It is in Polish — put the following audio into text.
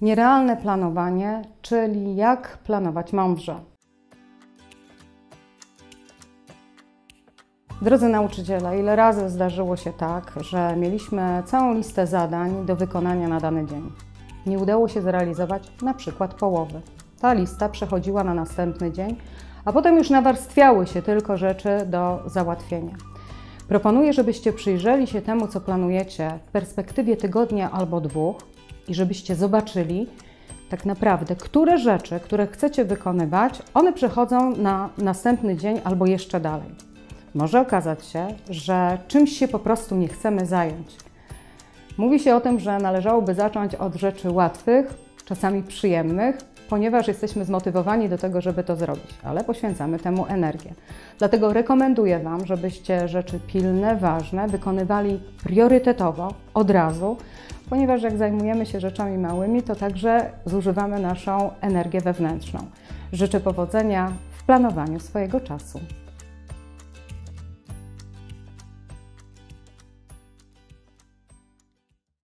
Nierealne planowanie, czyli jak planować mądrze. Drodzy nauczyciele, ile razy zdarzyło się tak, że mieliśmy całą listę zadań do wykonania na dany dzień. Nie udało się zrealizować na przykład połowy. Ta lista przechodziła na następny dzień, a potem już nawarstwiały się tylko rzeczy do załatwienia. Proponuję, żebyście przyjrzeli się temu, co planujecie w perspektywie tygodnia albo dwóch i żebyście zobaczyli tak naprawdę, które rzeczy, które chcecie wykonywać, one przechodzą na następny dzień albo jeszcze dalej. Może okazać się, że czymś się po prostu nie chcemy zająć. Mówi się o tym, że należałoby zacząć od rzeczy łatwych, czasami przyjemnych, ponieważ jesteśmy zmotywowani do tego, żeby to zrobić, ale poświęcamy temu energię. Dlatego rekomenduję Wam, żebyście rzeczy pilne, ważne wykonywali priorytetowo, od razu, ponieważ jak zajmujemy się rzeczami małymi, to także zużywamy naszą energię wewnętrzną. Życzę powodzenia w planowaniu swojego czasu.